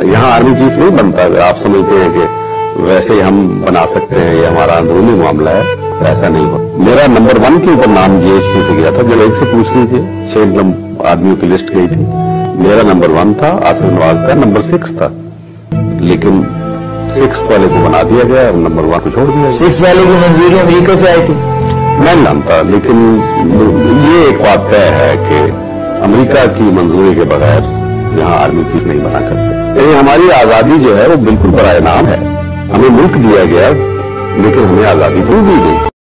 यहाँ army chief नहीं बनता अगर आप समझते हैं कि वैसे ही हम बना सकते हैं। ये हमारा अंदरूनी मामला है। ऐसा नहीं हो मेरा नंबर वन के ऊपर नाम जीएचक्यू से गया था। जब एक से पूछ लीजिए। छह आदमियों की लिस्ट गई थी। मेरा नंबर वन था आसिफ नवाज़ का नंबर सिक्स था। लेकिन सिक्स वाले को बना दिया गया और नंबर वन को छोड़ दिया सिक्स वाले की मंजूरी अमेरिका से आई थी? मैं नहीं जानता लेकिन ये एक बात तय है कि अमेरिका की मंजूरी के बगैर यहाँ आर्मी चीफ नहीं बना करते। यानी हमारी आज़ादी जो है वो बिल्कुल बरा नाम है। हमें मुल्क दिया गया, लेकिन हमें आज़ादी तो नहीं दी गई।